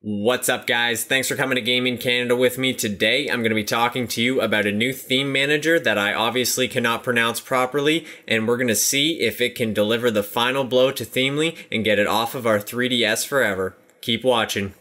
What's up guys? Thanks for coming to Game In Canada with me. Today I'm going to be talking to you about a new theme manager that I obviously cannot pronounce properly and we're going to see if it can deliver the final blow to Themely and get it off of our 3DS forever. Keep watching.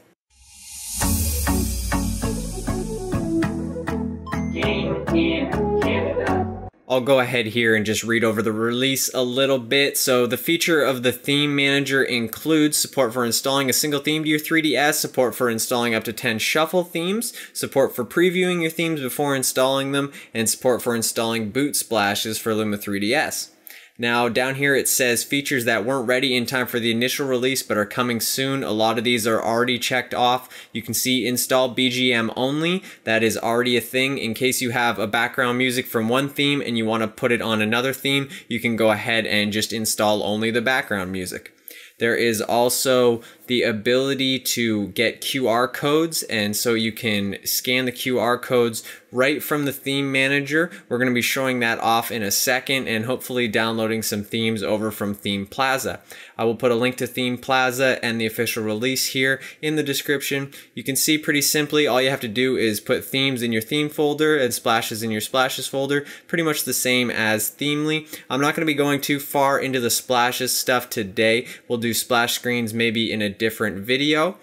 I'll go ahead here and just read over the release a little bit. So the feature of the theme manager includes support for installing a single theme to your 3DS, support for installing up to 10 shuffle themes, support for previewing your themes before installing them, and support for installing boot splashes for Luma 3DS. Now down here it says features that weren't ready in time for the initial release but are coming soon. A lot of these are already checked off. You can see install BGM only. That is already a thing. In case you have a background music from one theme and you want to put it on another theme, you can go ahead and just install only the background music. There is also the ability to get QR codes, and so you can scan the QR codes right from the theme manager. We're going to be showing that off in a second and hopefully downloading some themes over from Theme Plaza. I will put a link to Theme Plaza and the official release here in the description. You can see pretty simply all you have to do is put themes in your theme folder and splashes in your splashes folder, pretty much the same as Themely. I'm not going to be going too far into the splashes stuff today. We'll do splash screens maybe in a different video.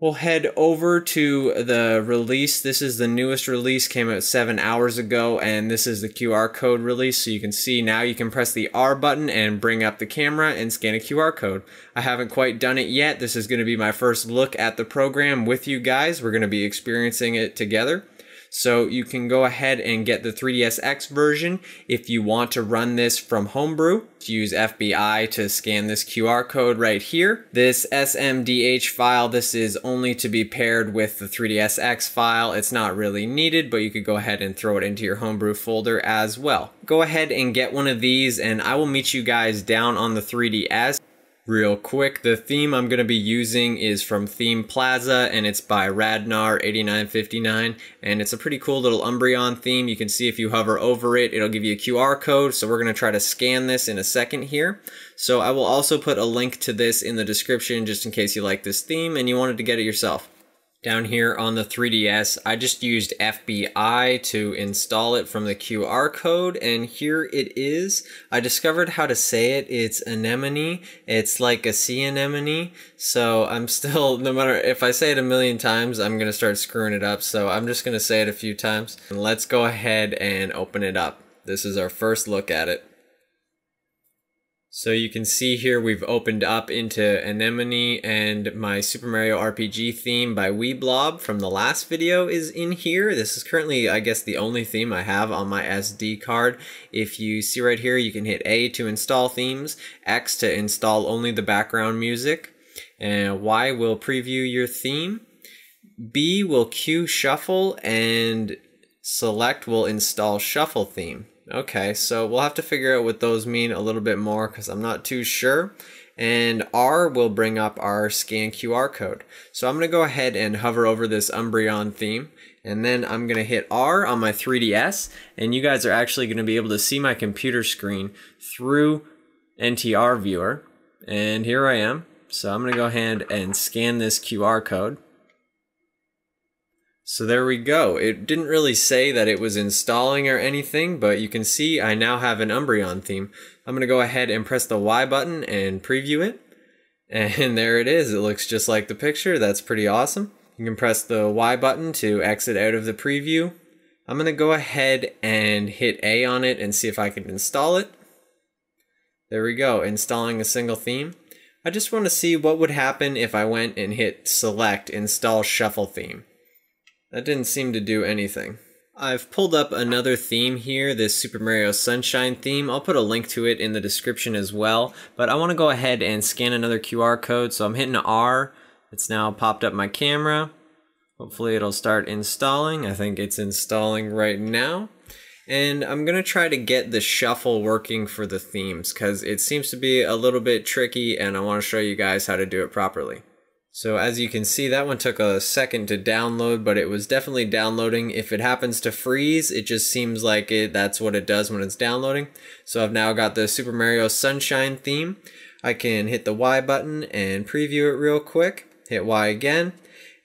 We'll head over to the release. This is the newest release, came out seven hours ago, and this is the QR code release. So you can see now you can press the R button and bring up the camera and scan a QR code. I haven't quite done it yet. This is going to be my first look at the program with you guys. We're going to be experiencing it together. So you can go ahead and get the 3DSX version if you want to run this from Homebrew. Use FBI to scan this QR code right here. This SMDH file, this is only to be paired with the 3DSX file. It's not really needed, but you could go ahead and throw it into your Homebrew folder as well. Go ahead and get one of these and I will meet you guys down on the 3DS real quick. The theme I'm going to be using is from Theme Plaza and it's by Radnar8959 and it's a pretty cool little Umbreon theme. You can see if you hover over it, it'll give you a QR code. So we're going to try to scan this in a second here. So I will also put a link to this in the description just in case you like this theme and you wanted to get it yourself down here on the 3DS, I just used FBI to install it from the QR code, and here it is. I discovered how to say it. It's anemone. It's like a sea anemone. So I'm still, no matter if I say it a million times, I'm going to start screwing it up. So I'm just going to say it a few times. And let's go ahead and open it up. This is our first look at it. So you can see here we've opened up into Anemone and my Super Mario RPG theme by Weblob from the last video is in here. This is currently, I guess, the only theme I have on my SD card. If you see right here, you can hit A to install themes, X to install only the background music, and Y will preview your theme. B will queue shuffle, and select will install shuffle theme. Okay, so we'll have to figure out what those mean a little bit more because I'm not too sure. And R will bring up our scan QR code. So I'm going to go ahead and hover over this Umbreon theme. And then I'm going to hit R on my 3DS. And you guys are actually going to be able to see my computer screen through NTR viewer. And here I am. So I'm going to go ahead and scan this QR code. So there we go. It didn't really say that it was installing or anything, but you can see I now have an Umbreon theme. I'm going to go ahead and press the Y button and preview it. And there it is. It looks just like the picture. That's pretty awesome. You can press the Y button to exit out of the preview. I'm going to go ahead and hit A on it and see if I can install it. There we go, installing a single theme. I just want to see what would happen if I went and hit select install shuffle theme. That didn't seem to do anything. I've pulled up another theme here, this Super Mario Sunshine theme. I'll put a link to it in the description as well. But I want to go ahead and scan another QR code. So I'm hitting R. It's now popped up my camera. Hopefully it'll start installing. I think it's installing right now. And I'm going to try to get the shuffle working for the themes because it seems to be a little bit tricky and I want to show you guys how to do it properly. So as you can see, that one took a second to download, but it was definitely downloading. If it happens to freeze, it just seems like it that's what it does when it's downloading. So I've now got the Super Mario Sunshine theme. I can hit the Y button and preview it real quick. hit Y again.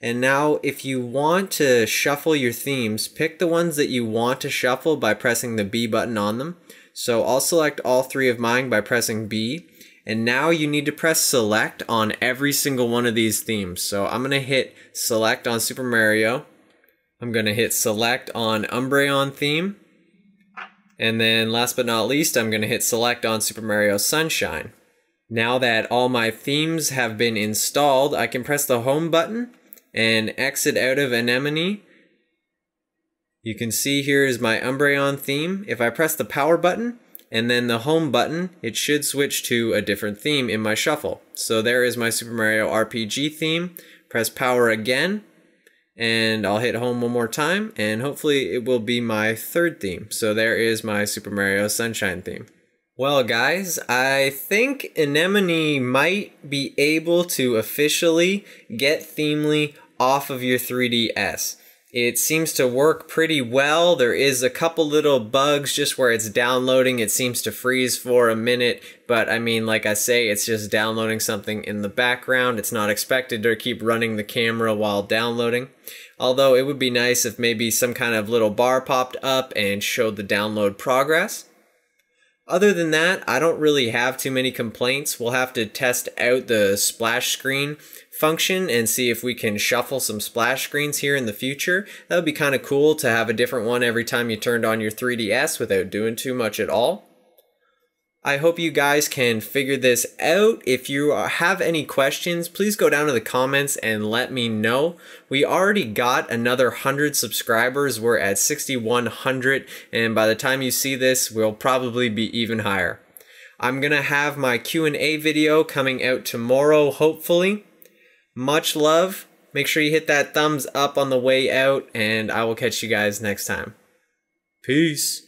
And now if you want to shuffle your themes, pick the ones that you want to shuffle by pressing the B button on them. So I'll select all three of mine by pressing B. And now you need to press select on every single one of these themes. So I'm to hit select on Super Mario. I'm to hit select on Umbreon theme. And then last but not least, I'm to hit select on Super Mario Sunshine. Now that all my themes have been installed, I can press the home button and exit out of Anemone. You can see here is my Umbreon theme. If I press the power button and then the home button, it should switch to a different theme in my shuffle. So there is my Super Mario RPG theme. Press power again and I'll hit home one more time and hopefully it will be my third theme. So there is my Super Mario Sunshine theme. Well guys, I think Anemone might be able to officially get Themely off of your 3DS. It seems to work pretty well. There is a couple little bugs just where it's downloading. It seems to freeze for a minute, but I mean, like I say, it's just downloading something in the background. It's not expected to keep running the camera while downloading. Although it would be nice if maybe some kind of little bar popped up and showed the download progress. Other than that, I don't really have too many complaints. We'll have to test out the splash screen function and see if we can shuffle some splash screens here in the future. That would be kind of cool to have a different one every time you turned on your 3DS without doing too much at all. I hope you guys can figure this out. If you have any questions, please go down to the comments and let me know. We already got another 100 subscribers. We're at 6,100, and by the time you see this, we'll probably be even higher. I'm gonna have my Q&A video coming out tomorrow, hopefully. Much love. Make sure you hit that thumbs up on the way out, and I will catch you guys next time. Peace.